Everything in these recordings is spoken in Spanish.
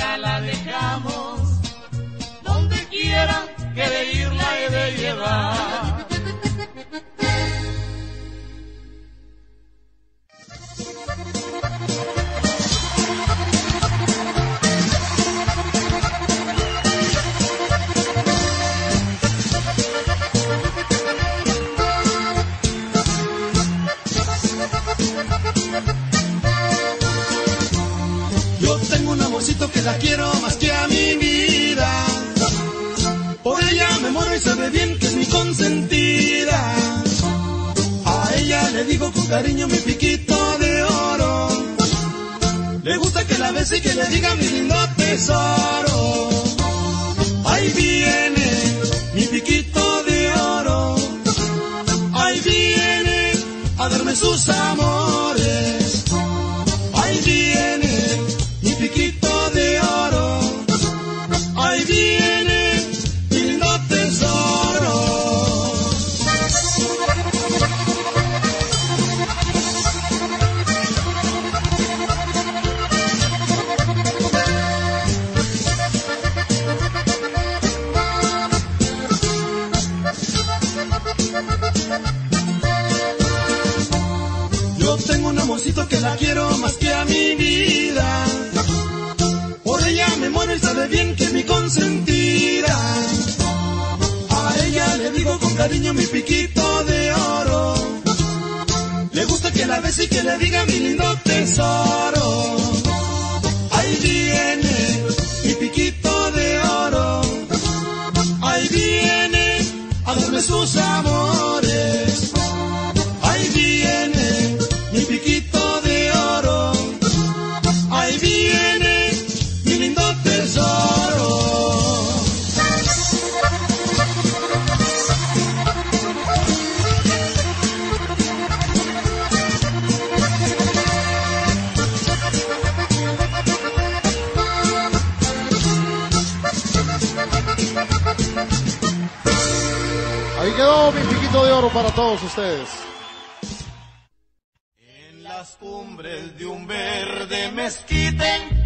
acá la dejamos, donde quiera que de irla he de llevar. la quiero más que a mi vida. Por ella me muero y se sabe bien que es mi consentida. A ella le digo con cariño mi piquito de oro. Le gusta que la bese y que le diga mi lindo tesoro. Ahí viene mi piquito de oro. Ahí viene a darme sus amores. cariño mi piquito de oro. Le gusta que la bese y que le diga mi lindo tesoro. Ahí viene mi piquito de oro. Ahí viene a darme sus para todos ustedes. En las cumbres de un verde mezquite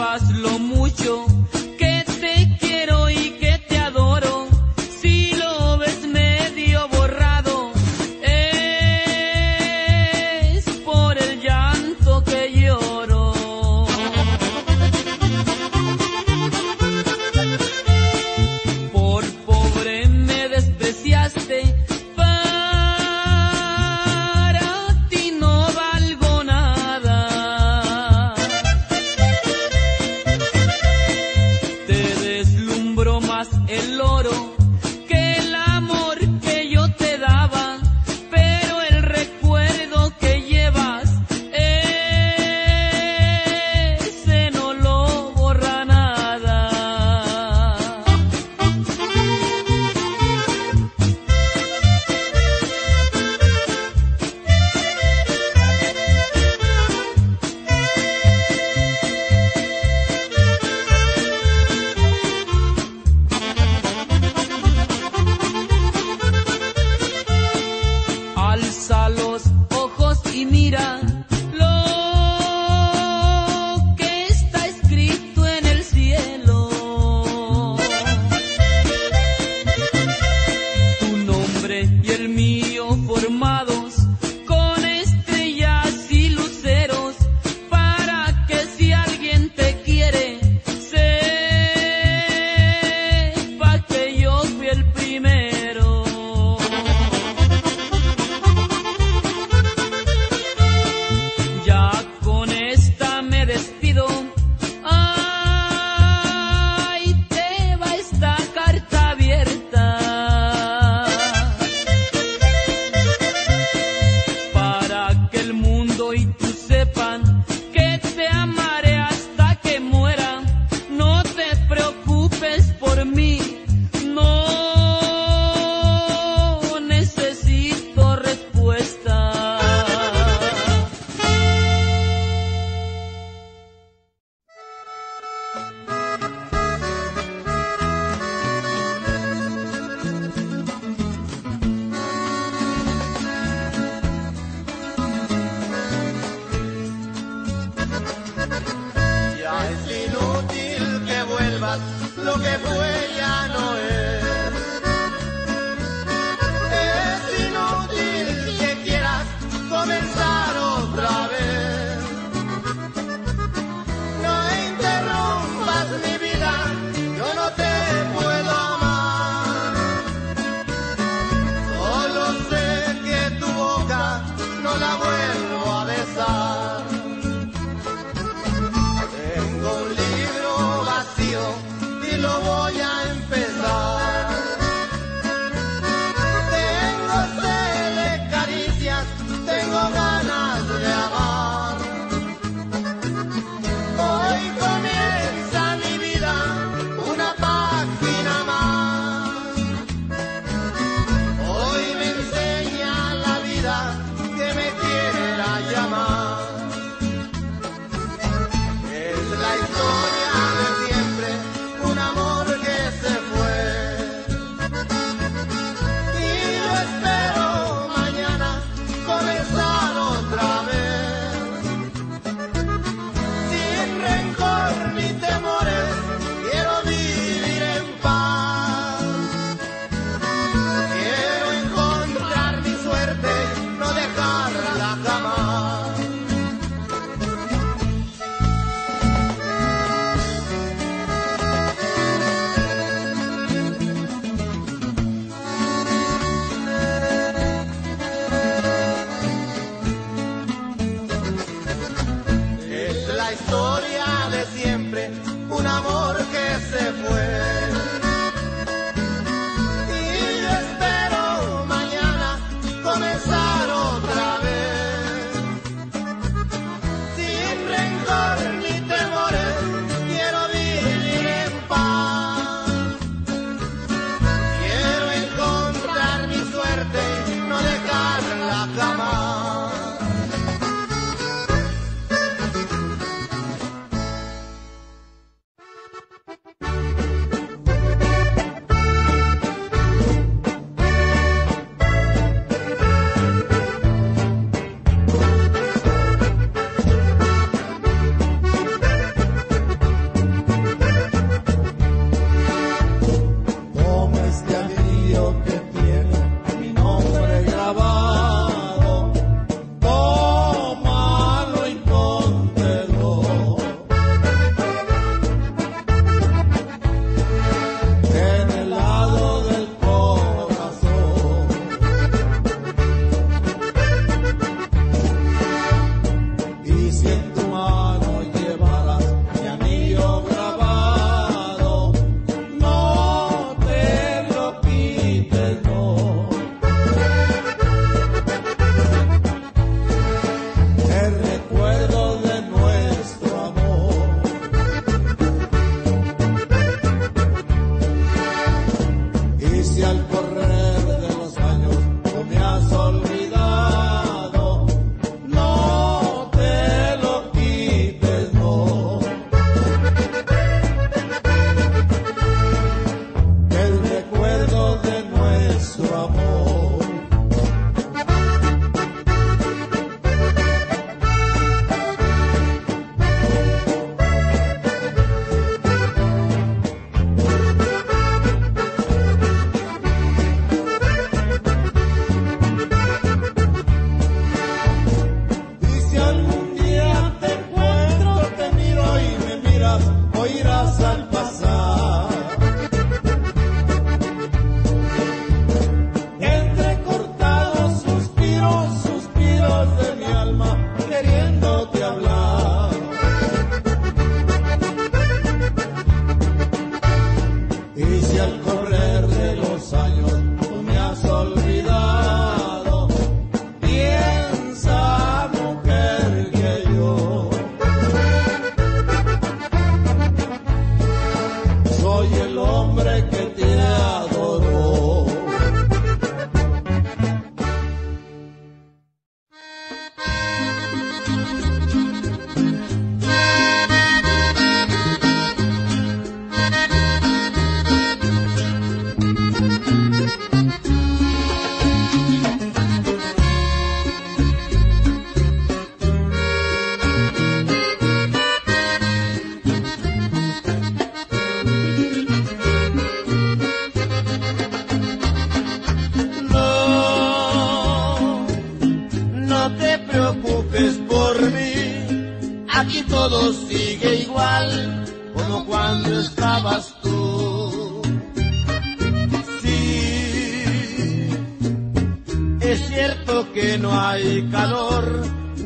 la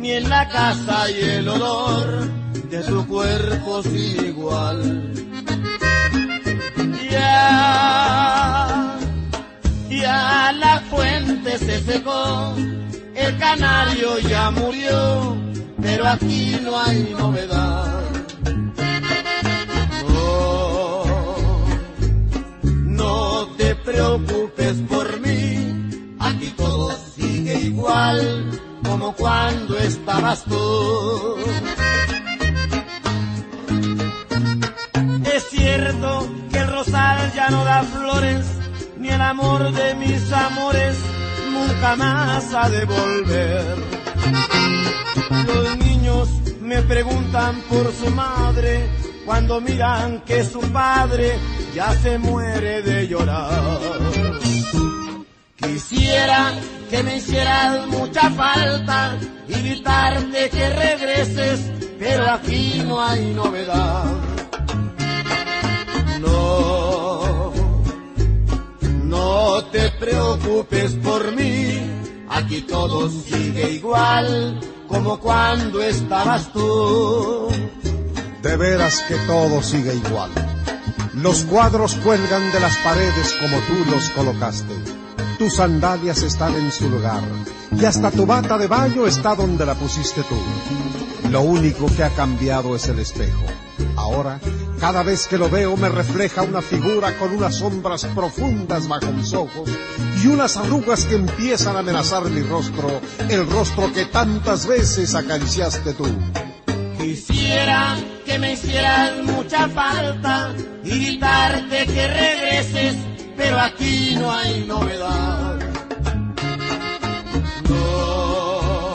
ni en la casa y el olor de su cuerpo sin igual. Ya, ya la fuente se secó, el canario ya murió, pero aquí no hay novedad. Oh, no te preocupes por mí, aquí todo sigue igual como cuando estabas tú. Es cierto que el rosal ya no da flores, ni el amor de mis amores nunca más ha de volver. Los niños me preguntan por su madre cuando miran que su padre ya se muere de llorar. Quisiera que me hicieras mucha falta, invitarte que regreses, pero aquí no hay novedad. No, no te preocupes por mí, aquí todo sigue igual como cuando estabas tú. De veras que todo sigue igual. Los cuadros cuelgan de las paredes como tú los colocaste tus sandalias están en su lugar y hasta tu bata de baño está donde la pusiste tú. Lo único que ha cambiado es el espejo. Ahora, cada vez que lo veo me refleja una figura con unas sombras profundas bajo mis ojos y unas arrugas que empiezan a amenazar mi rostro, el rostro que tantas veces acariciaste tú. Quisiera que me hicieras mucha falta gritarte que regreses, pero aquí no hay novedad. No,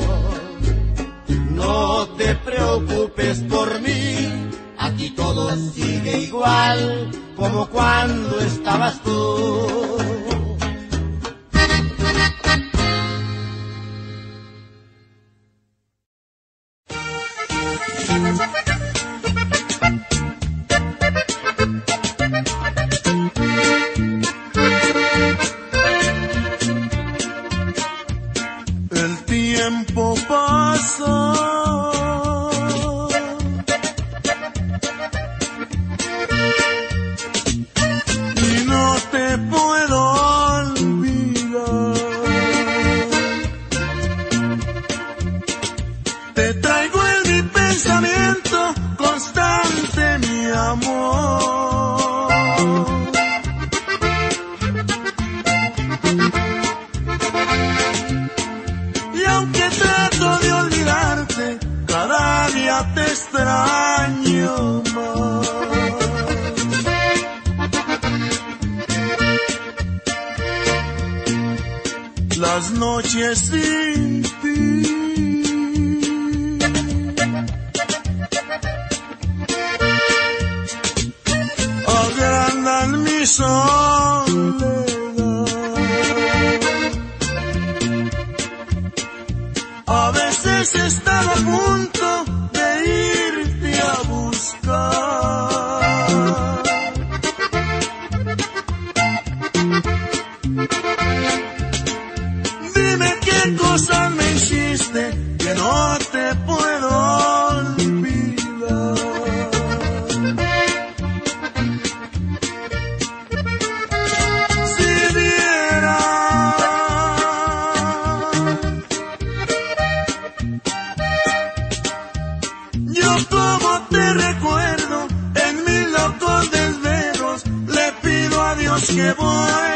no te preocupes por mí, aquí todo sigue igual como cuando estabas tú. Que tienes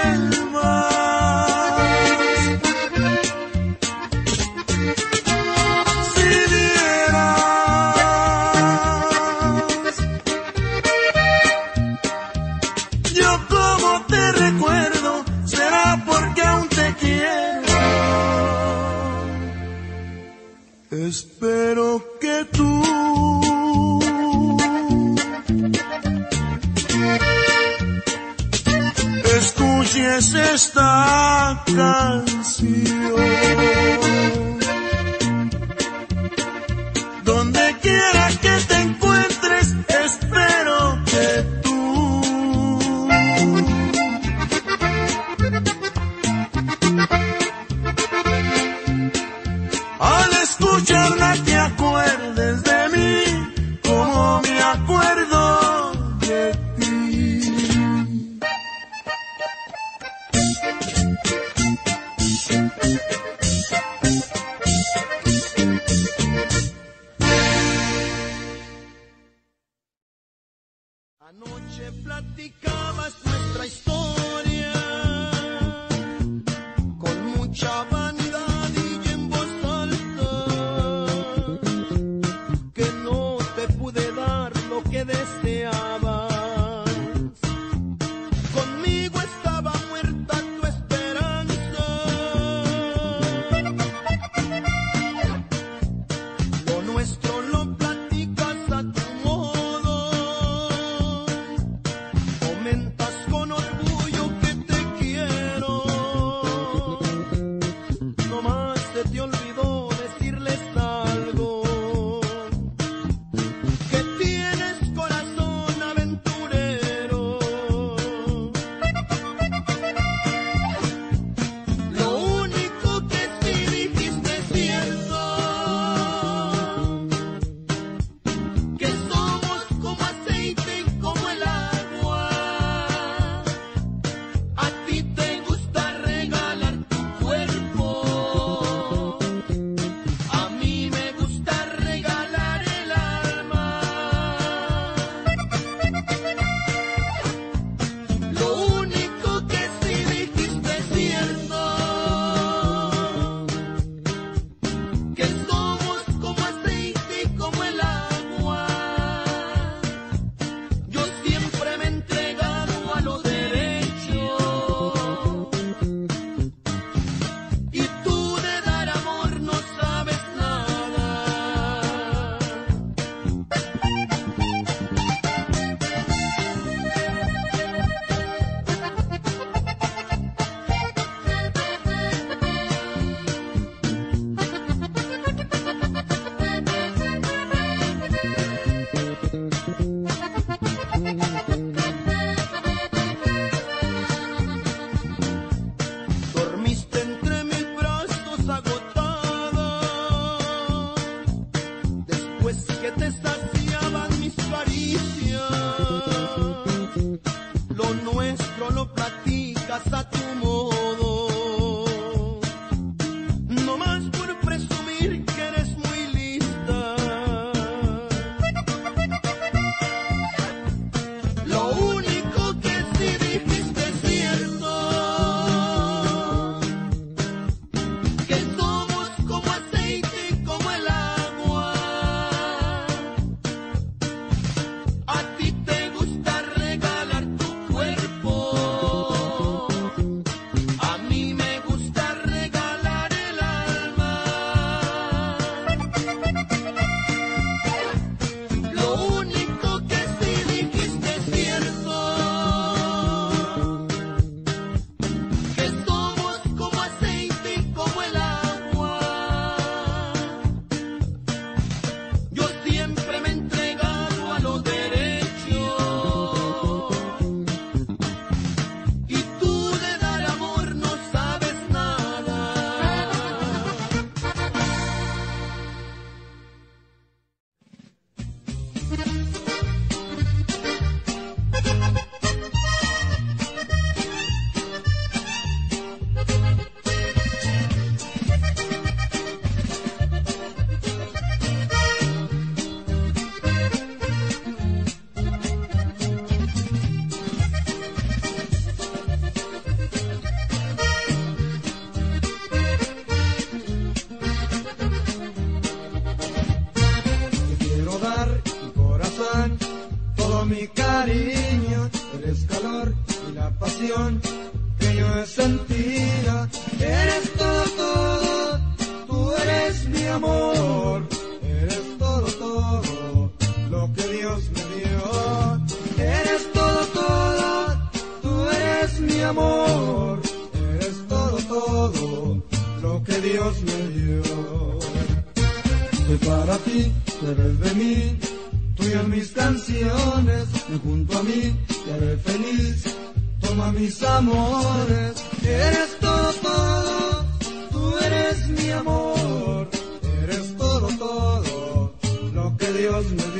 amor, eres todo, todo, lo que Dios me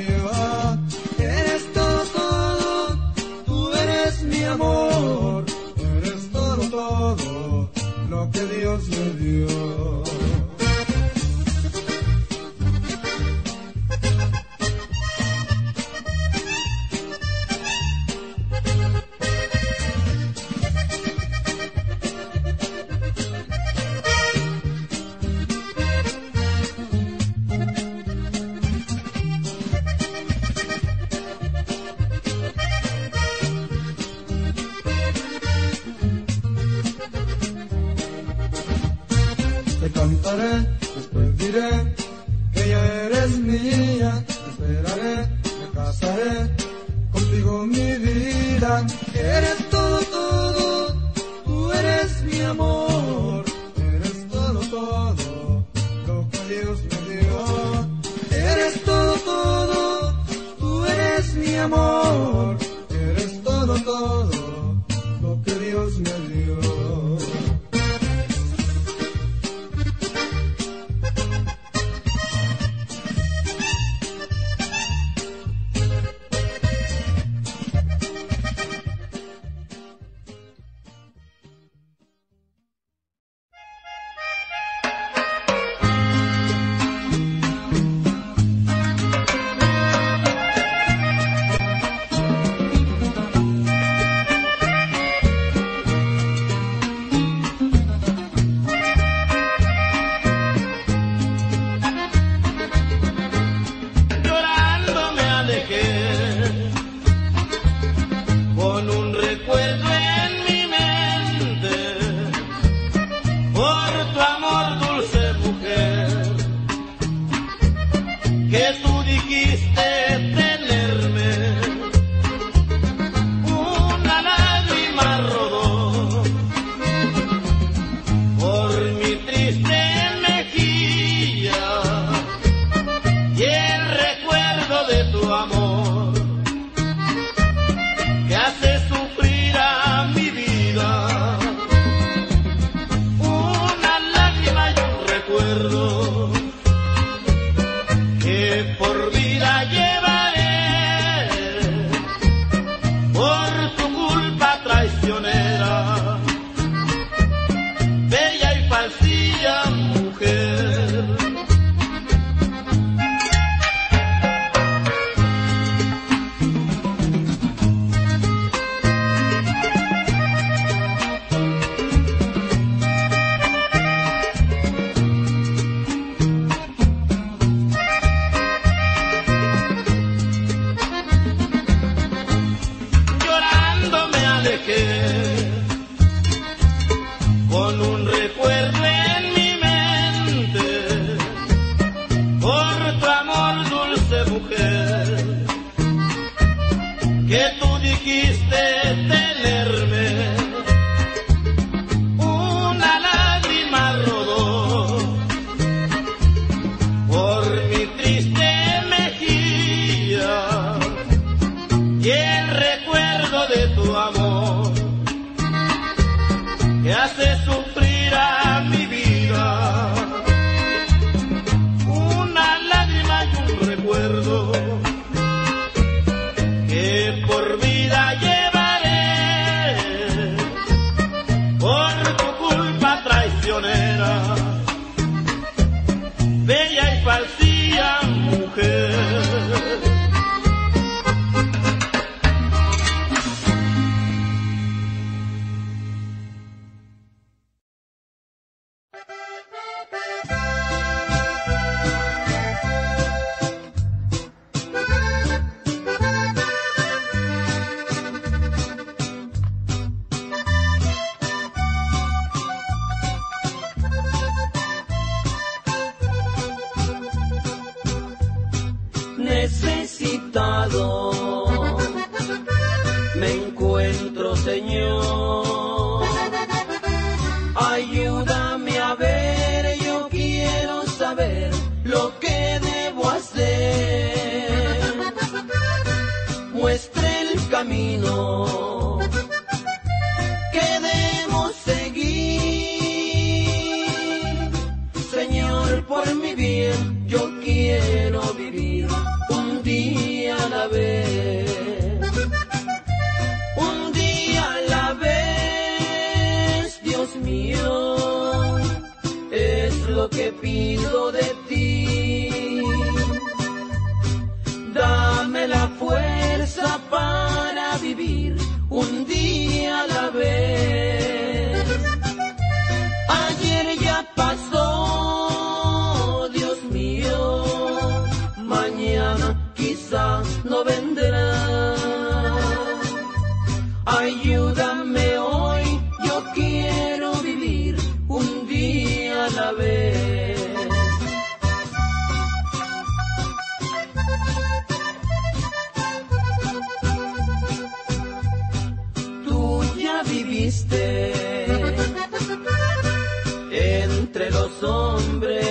los.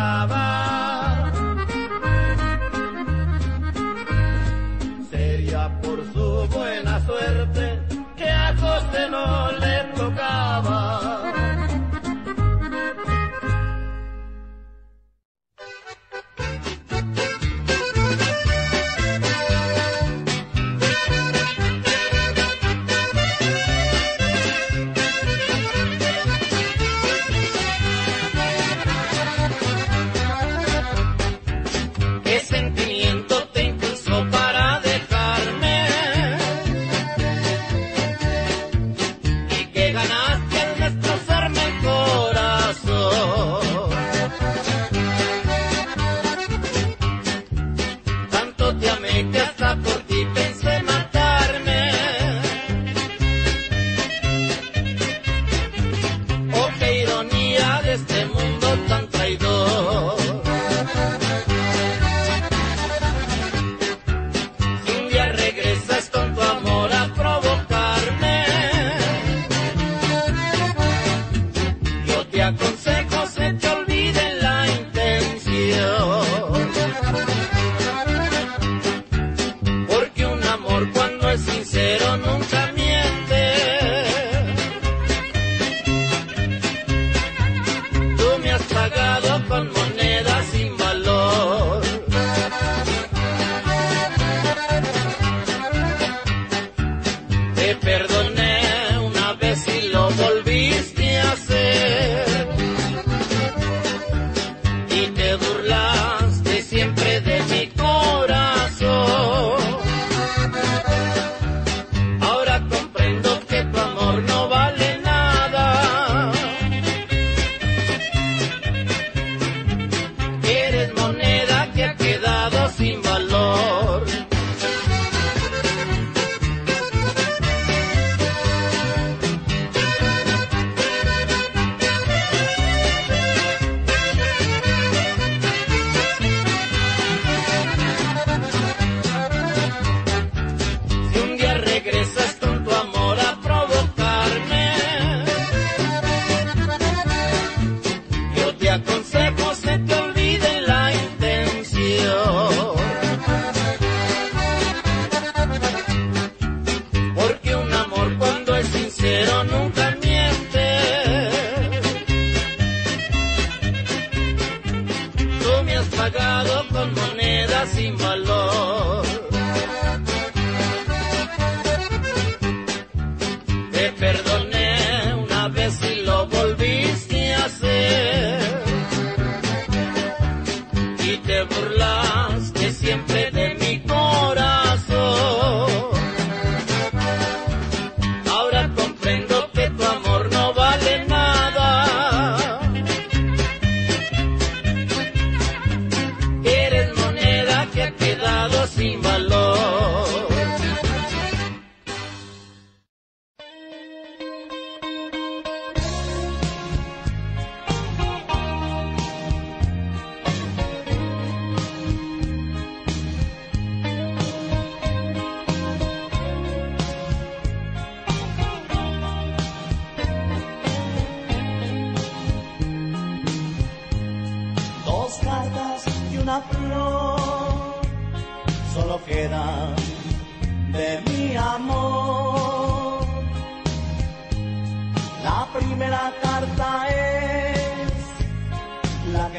Baba.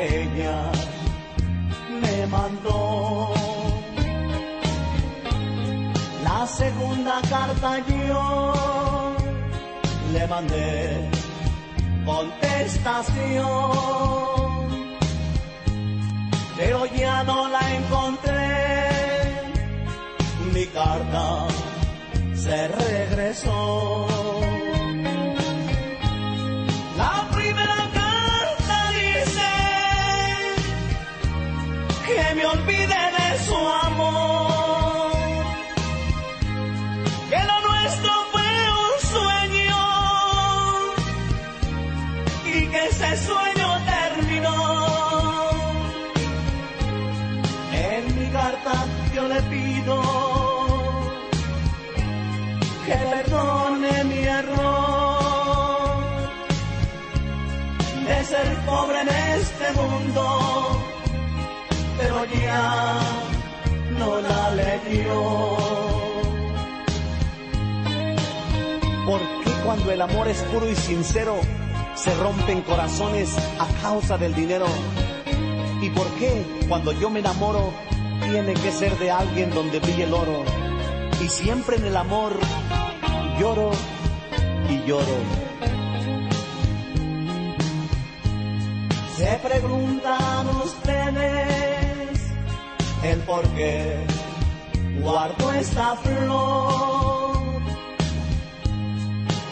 Ella me mandó. La segunda carta yo le mandé contestación pero ya no la encontré. Mi carta se regresó. Pero ya no la leyó. ¿Por qué cuando el amor es puro y sincero se rompen corazones a causa del dinero? ¿Y por qué cuando yo me enamoro tiene que ser de alguien donde brille el oro. Y siempre en el amor lloro y lloro. Se preguntan ustedes el por qué guardo esta flor.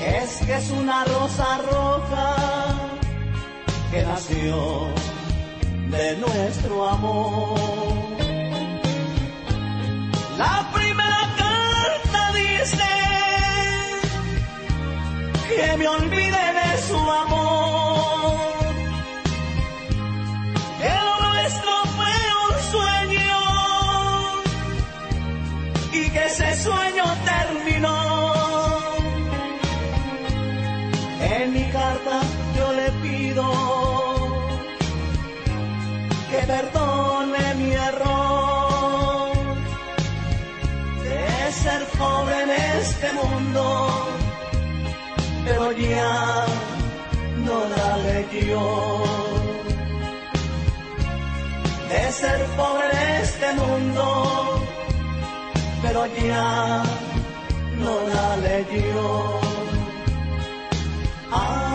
Es que es una rosa roja que nació de nuestro amor. La primera carta dice que me olvide ya no la leyó. De ser pobre en este mundo, pero ya no la leyó. Ah,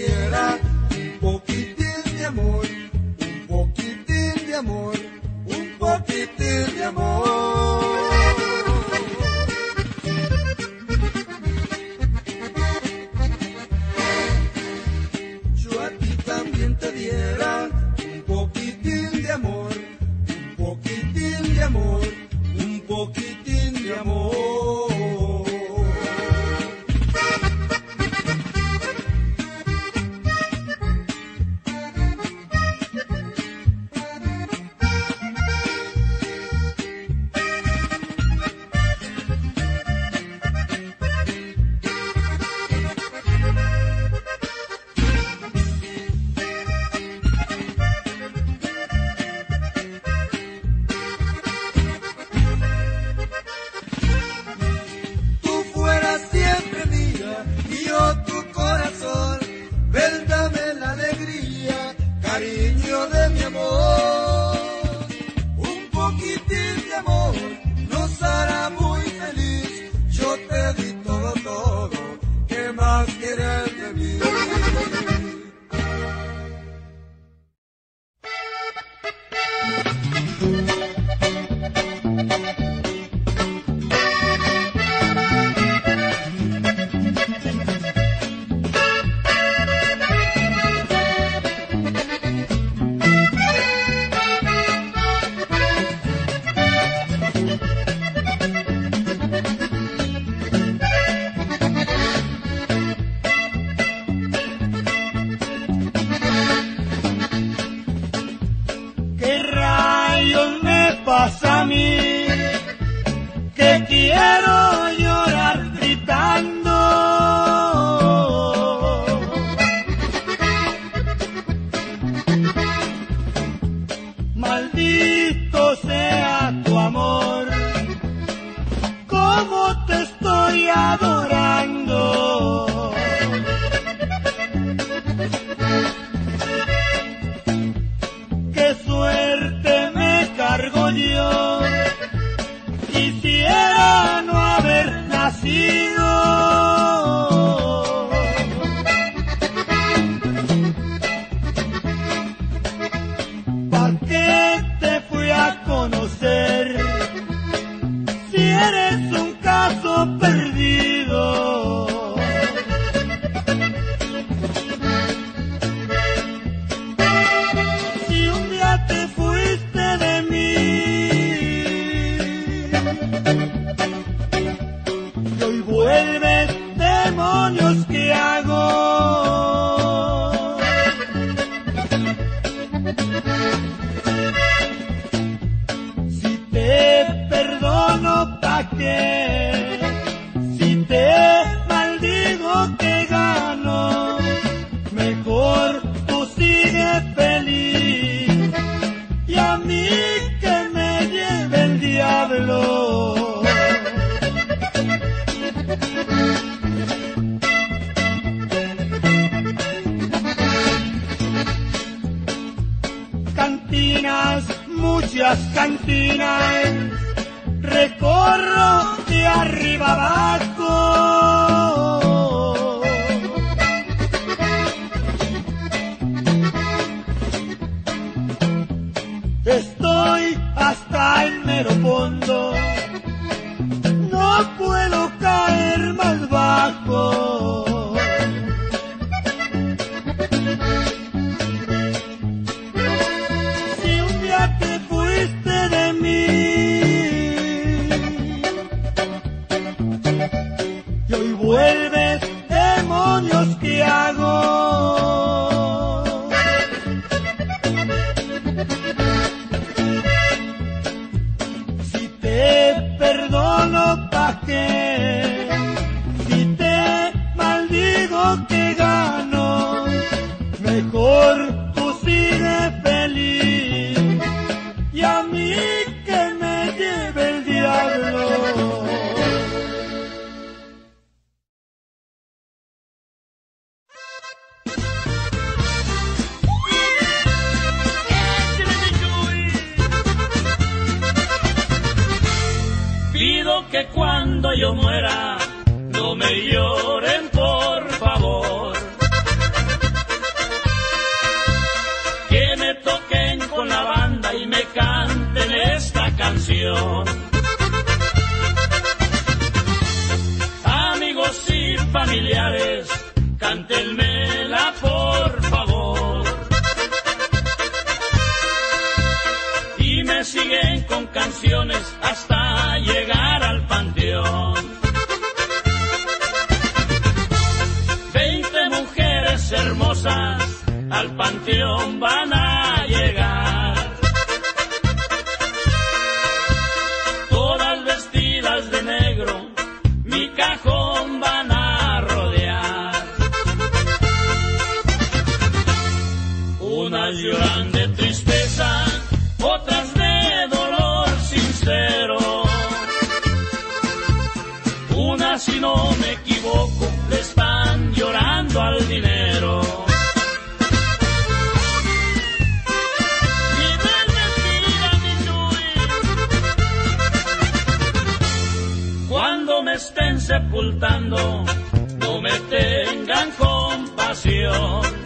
quisiera. Lloran de tristeza, otras de dolor sincero. Unas, si no me equivoco, le están llorando al dinero. Cuando me estén sepultando, no me tengan compasión.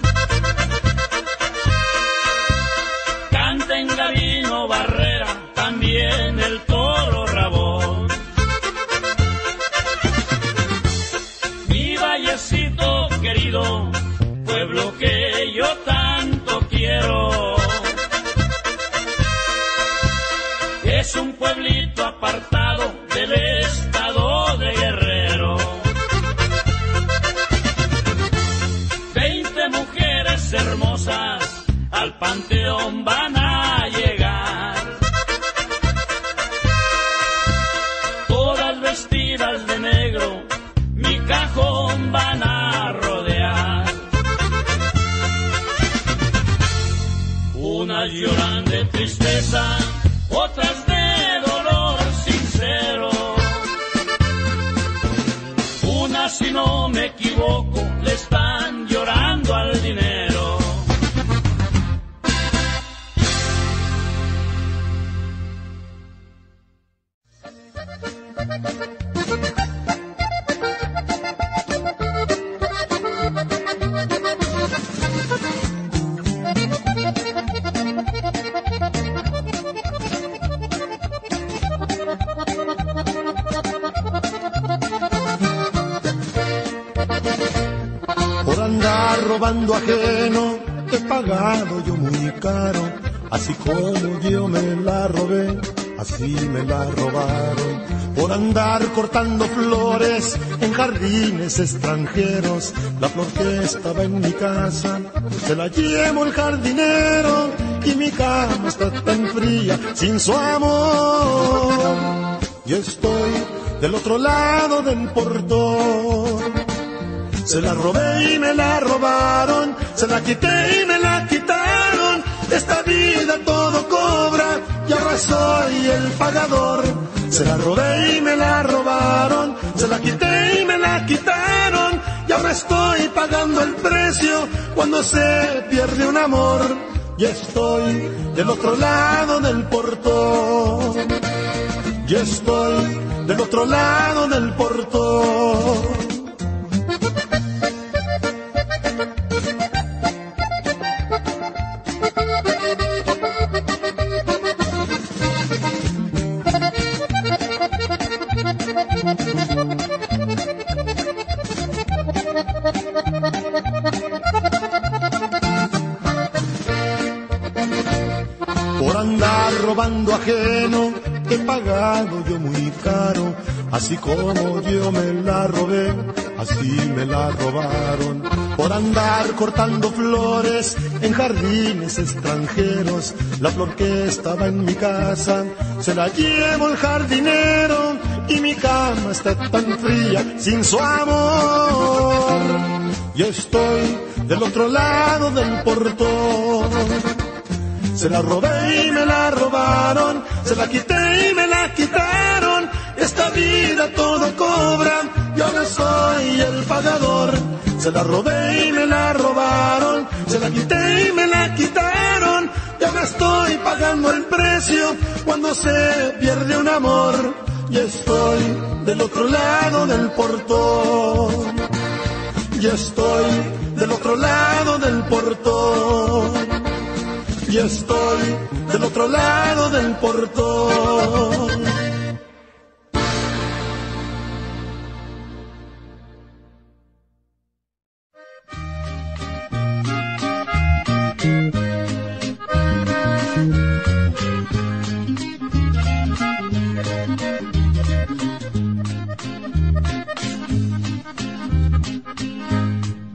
Robando ajeno, he pagado yo muy caro. Así como yo me la robé, así me la robaron. Por andar cortando flores en jardines extranjeros, la flor que estaba en mi casa, se la llevo el jardinero y mi cama está tan fría sin su amor. Yo estoy del otro lado del portón. Se la robé y me la robaron, se la quité y me la quitaron. Esta vida todo cobra y ahora soy el pagador. Se la robé y me la robaron, se la quité y me la quitaron. Y ahora estoy pagando el precio cuando se pierde un amor. y estoy del otro lado del portón. Y estoy del otro lado del portón. Ajeno, he pagado yo muy caro, así como yo me la robé, así me la robaron, por andar cortando flores en jardines extranjeros, la flor que estaba en mi casa, se la llevo el jardinero, y mi cama está tan fría sin su amor. Yo estoy del otro lado del portón se la robé y me la robaron, se la quité y me la quitaron. Esta vida todo cobra, yo no soy el pagador. Se la robé y me la robaron, se la quité y me la quitaron. Ya me estoy pagando el precio cuando se pierde un amor. Y estoy del otro lado del portón. Y estoy del otro lado del portón y estoy del otro lado del portón.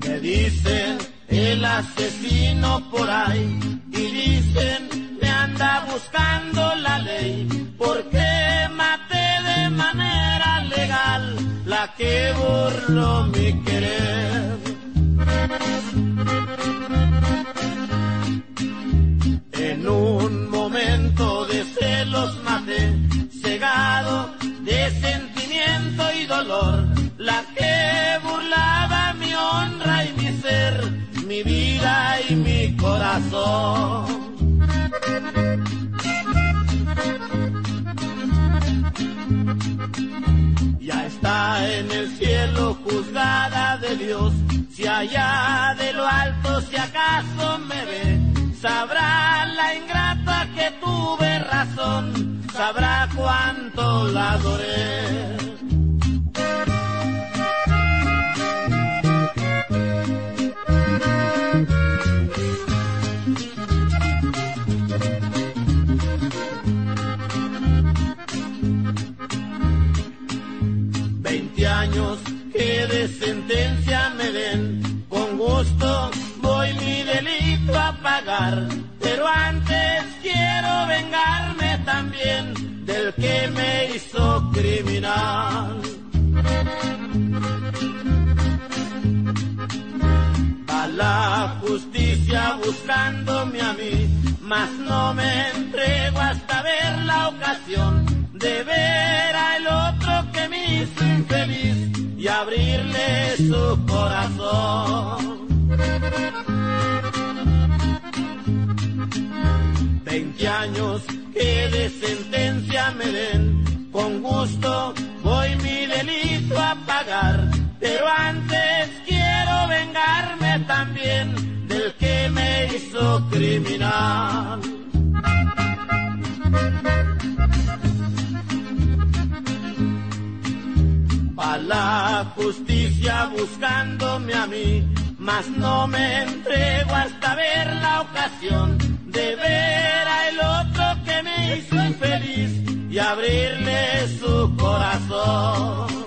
Me dice el asesino por ahí me anda buscando la ley, porque maté de manera legal la que burló mi querer. En un momento de celos maté, cegado de sentimiento y dolor, la que burlaba mi honra y mi ser, mi vida y mi corazón. De si allá de lo alto si acaso me ve, sabrá la ingrata que tuve razón, sabrá cuánto la adoré. sentencia con gusto voy mi delito a pagar, pero antes quiero vengarme también del que me hizo criminal. A la justicia buscándome a mí, mas no me entrego hasta ver la ocasión de ver al otro que me hizo infeliz abrirle su corazón. Veinte años que de sentencia me den, con gusto voy mi delito a pagar, pero antes quiero vengarme también del que me hizo criminal. A la justicia buscándome a mí, mas no me entrego hasta ver la ocasión de ver a el otro que me hizo infeliz y abrirle su corazón.